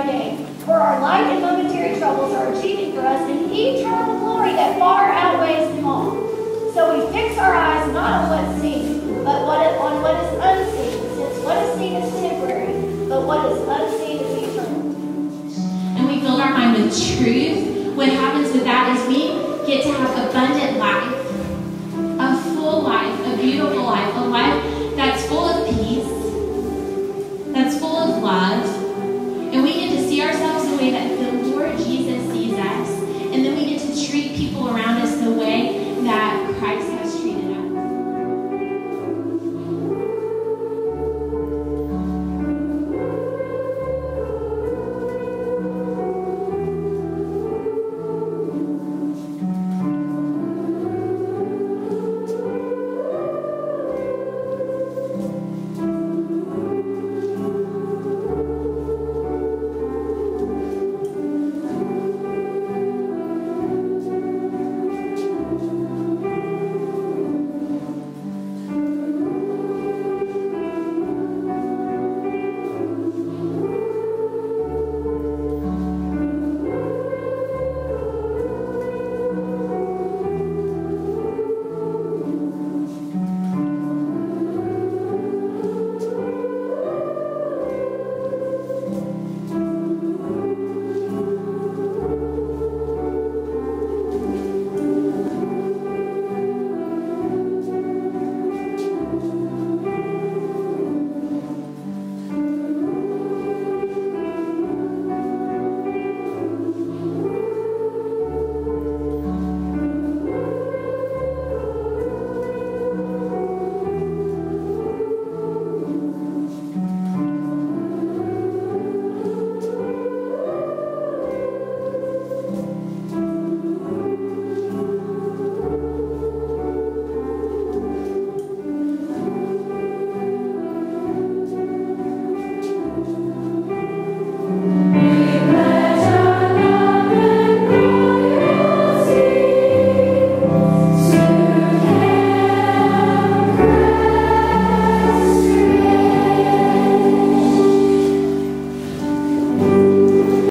For our light and momentary troubles are achieving for us an eternal glory that far outweighs them all. So we fix our eyes not on what's seen, but what, on what is unseen, since what is seen is temporary, but what is unseen is eternal. And we fill our mind with truth. What happens with that is we get to have abundant